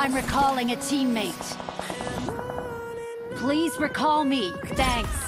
I'm recalling a teammate. Please recall me. Thanks.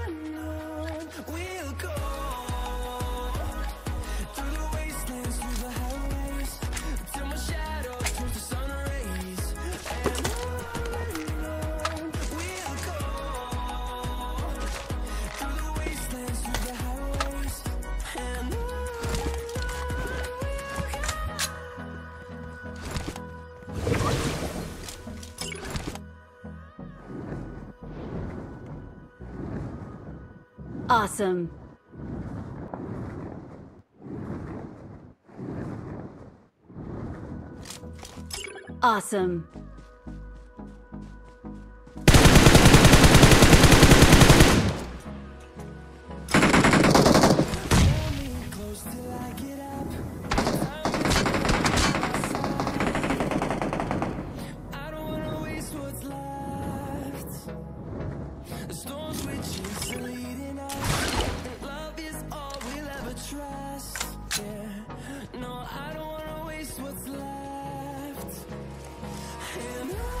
Awesome. Awesome. in